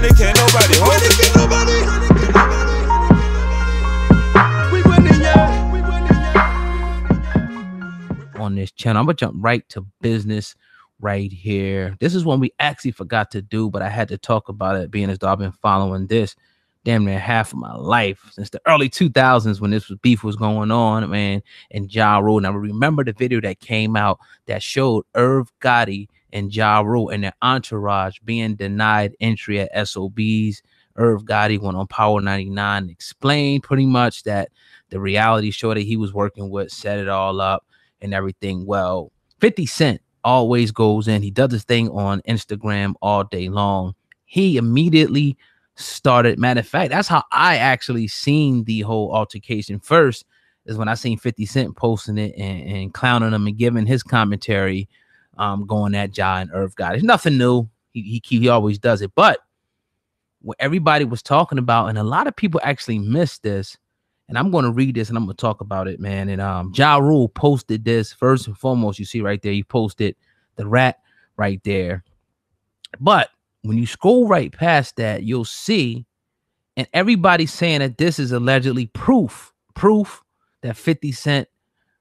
winning, can't nobody hold Winning, it. can't nobody. We winning, yeah. We winning, yeah. on this channel. I'm gonna jump right to business right here. This is one we actually forgot to do, but I had to talk about it, being as though I've been following this damn near half of my life since the early 2000s when this was beef was going on, man. And Ja Rule. And I remember the video that came out that showed Irv Gotti and Ja Rule and their entourage being denied entry at SOBs. Irv Gotti went on Power 99 and explained pretty much that the reality show that he was working with set it all up and everything. Well, 50 Cent always goes in. He does his thing on Instagram all day long. He immediately started. Matter of fact, that's how I actually seen the whole altercation first. Is when I seen 50 Cent posting it and, and clowning him and giving his commentary, um, going at Ja and Irv Gotti. It's nothing new. He, he he always does it. But what everybody was talking about, and a lot of people actually missed this, and I'm going to read this and I'm going to talk about it, man. And um, Ja Rule posted this first and foremost. You see right there, he posted the rat right there. But when you scroll right past that, you'll see, and everybody's saying that this is allegedly proof, proof that 50 Cent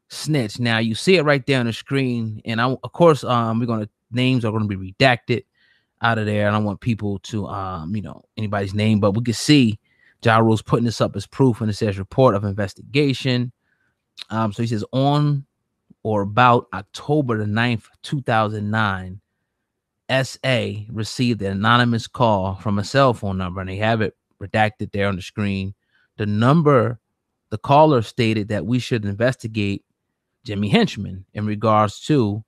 snitch. Now you see it right there on the screen, and I, of course, um, we're gonna names are gonna be redacted out of there. I don't want people to, um, you know, anybody's name, but we can see Ja Rule's putting this up as proof, and it says report of investigation. Um, so he says on or about October the 9th, 2009, SA received an anonymous call from a cell phone number, and they have it redacted there on the screen. The number, the caller stated that we should investigate Jimmy Henchman in regards to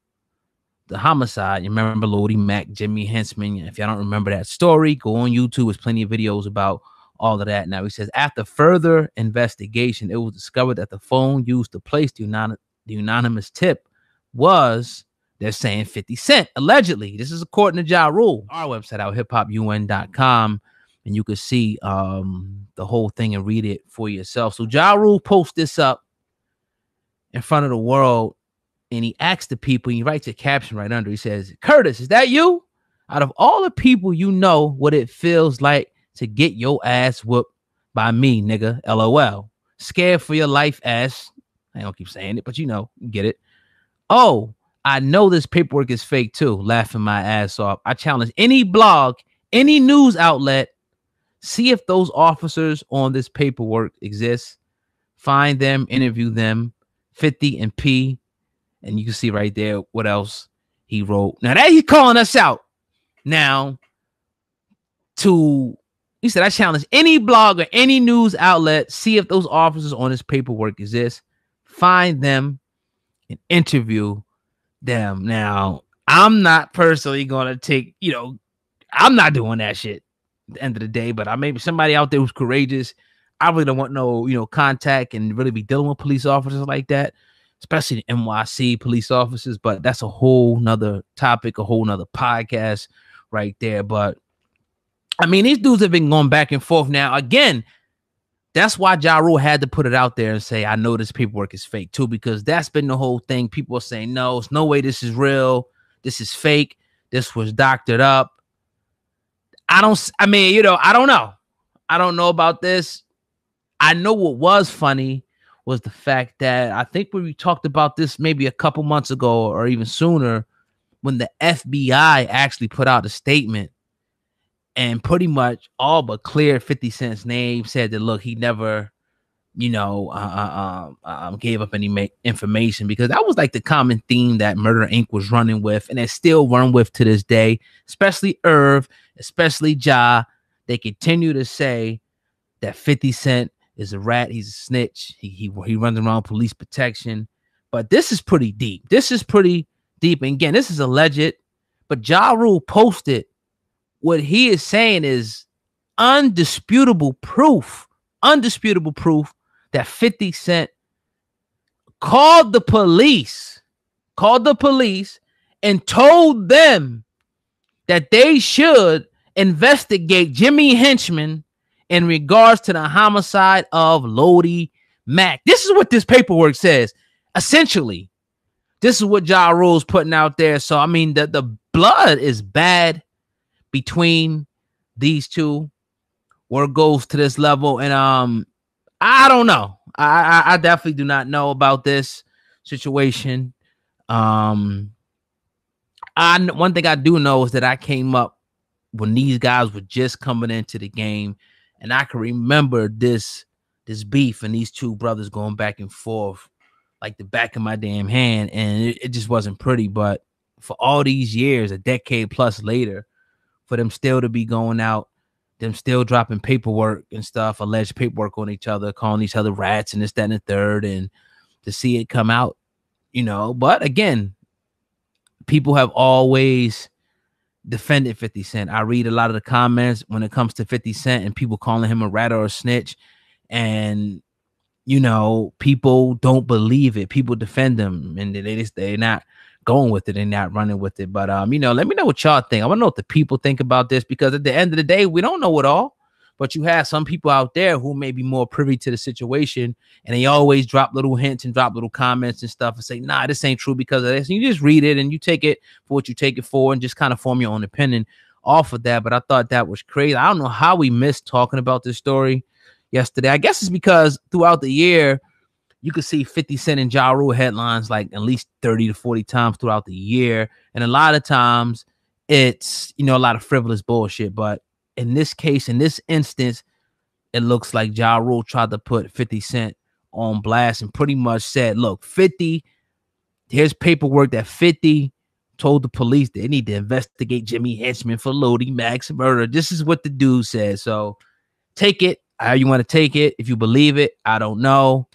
the homicide. You remember Lodi Mack, Jimmy Henchman. If y'all don't remember that story, go on YouTube. There's plenty of videos about all of that. Now he says after further investigation, it was discovered that the phone used to place the, anon- the anonymous tip was they're saying 50 Cent allegedly. This is according to Ja Rule. Our website out hiphopun.com and you can see um the whole thing and read it for yourself. So Ja Rule posts this up in front of the world and he asks the people, he writes a caption right under. He says, Curtis, is that you? Out of all the people you know what it feels like to get your ass whooped by me, nigga. LOL. Scared for your life, ass. I don't keep saying it, but you know, get it. Oh, I know this paperwork is fake too. Laughing my ass off. I challenge any blog, any news outlet, see if those officers on this paperwork exist. Find them, interview them. 50 and P. And you can see right there what else he wrote. Now that he's calling us out. Now, to he said, I challenge any blog or any news outlet, see if those officers on this paperwork exist, find them and interview them. Now, I'm not personally gonna take, you know, I'm not doing that shit at the end of the day, but I maybe somebody out there who's courageous. I really don't want no, you know, contact and really be dealing with police officers like that, especially the NYC police officers. But that's a whole nother topic, a whole nother podcast right there. But I mean, these dudes have been going back and forth now. Again, that's why Ja Rule had to put it out there and say, I know this paperwork is fake too, because that's been the whole thing. People are saying, no, it's no way this is real. This is fake. This was doctored up. I don't, I mean, you know, I don't know. I don't know about this. I know what was funny was the fact that I think we talked about this maybe a couple months ago or even sooner, when the FBI actually put out a statement and pretty much all but cleared 50 Cent's name, said that look, he never, you know, uh, uh, um, gave up any ma- information because that was like the common theme that Murder Inc. was running with, and it's still run with to this day, especially Irv, especially Ja. They continue to say that 50 Cent is a rat, he's a snitch, he, he, he runs around police protection. But this is pretty deep. This is pretty deep. And again, this is alleged, but Ja Rule posted what he is saying is undisputable proof, undisputable proof that 50 Cent called the police, called the police and told them that they should investigate Jimmy Henchman in regards to the homicide of Lodi Mack. This is what this paperwork says. Essentially, this is what Ja Rule's putting out there. So I mean, the, the blood is bad between these two were goes to this level, and um, I don't know. I, I, I definitely do not know about this situation. Um, I one thing I do know is that I came up when these guys were just coming into the game, and I can remember this this beef and these two brothers going back and forth like the back of my damn hand, and it, it just wasn't pretty. But for all these years, a decade plus later, for them still to be going out, them still dropping paperwork and stuff, alleged paperwork on each other, calling each other rats and this, that, and the third, and to see it come out, you know. But again, people have always defended 50 Cent. I read a lot of the comments when it comes to 50 Cent and people calling him a rat or a snitch. And you know, people don't believe it. People defend them and they just they're not going with it and not running with it. But um, you know, let me know what y'all think. I want to know what the people think about this because at the end of the day, we don't know it all. But you have some people out there who may be more privy to the situation, and they always drop little hints and drop little comments and stuff and say, "Nah, this ain't true because of this." And you just read it and you take it for what you take it for, and just kind of form your own opinion off of that. But I thought that was crazy. I don't know how we missed talking about this story yesterday. I guess it's because throughout the year, you could see 50 Cent and Ja Rule headlines like at least 30 to 40 times throughout the year. And a lot of times it's, you know, a lot of frivolous bullshit. But in this case, in this instance, it looks like Ja Rule tried to put 50 Cent on blast and pretty much said, look, 50, here's paperwork that 50 told the police they need to investigate Jimmy Henchman for Lodi Mack's murder. This is what the dude said. So take it how you want to take it. If you believe it, I don't know.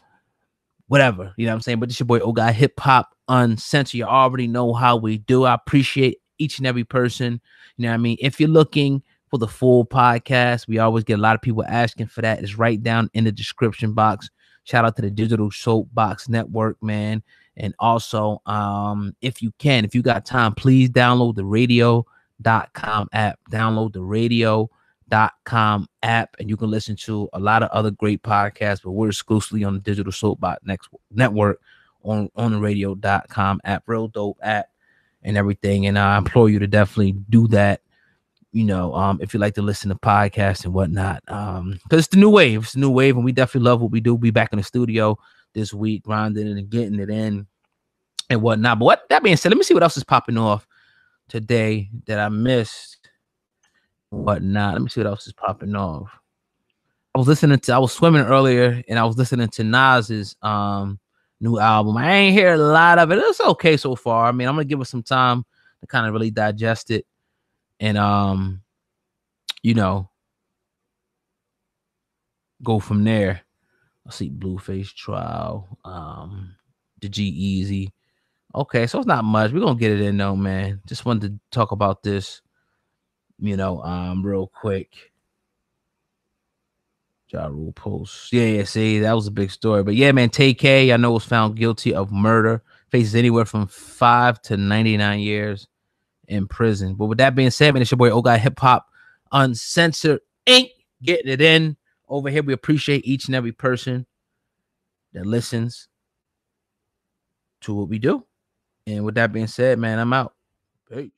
Whatever, you know what I'm saying? But this your boy, Oh God Hip Hop Uncensored. You already know how we do. I appreciate each and every person. You know what I mean? If you're looking for the full podcast, we always get a lot of people asking for that. It's right down in the description box. Shout out to the Digital Soapbox Network, man. And also, um, if you can, if you got time, please download the radio.com app. Download the radio com app and you can listen to a lot of other great podcasts but we're exclusively on the digital soapbox next network on on the radio.com app real dope app and everything and i implore you to definitely do that you know um if you like to listen to podcasts and whatnot um because it's the new wave it's the new wave and we definitely love what we do we'll be back in the studio this week grinding and getting it in and whatnot but what that being said let me see what else is popping off today that i missed whatnot. Let me see what else is popping off. I was listening to I was swimming earlier and I was listening to Nas's um new album. I ain't hear a lot of it. It's okay so far. I mean, I'm gonna give it some time to kind of really digest it and um you know go from there. I see Blueface trial, um the G-Eazy. Okay, so it's not much. We're gonna get it in though, man. Just wanted to talk about this you know, um, real quick. Ja Rule post. Yeah, yeah, see, that was a big story. But yeah, man, Tay-K, I know was found guilty of murder, faces anywhere from five to 99 years in prison. But with that being said, man, it's your boy Ogai Hip Hop Uncensored Inc. Getting it in over here. We appreciate each and every person that listens to what we do. And with that being said, man, I'm out. Peace.